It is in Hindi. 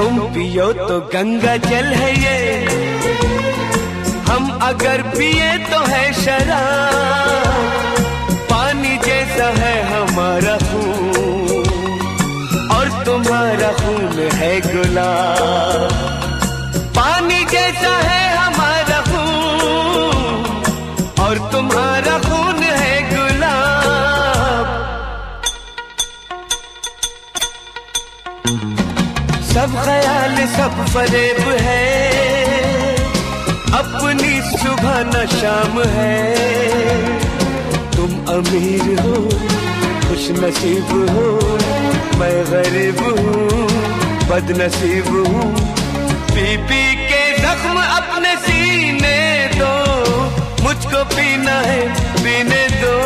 तुम पियो तो गंगा जल है ये। हम अगर पिए तो है शराब। पानी जैसा है हमारा खून। और तुम्हारा खून है गुलाब। पानी जैसा है हमारा खून। और तुम्हारा खून है सब ख्याल, सब फरेब है। अपनी सुबह न शाम है। तुम अमीर हो, खुश नसीब हो, मैं गरीब हूँ, बदनसीब हूँ। पी पी के जख्म अपने सीने दो, मुझको पीना है, पीने दो।